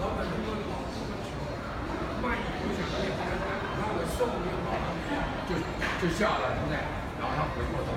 老板就会往后面撤万一我想你还那我送你好就就下来对不对然后他回过头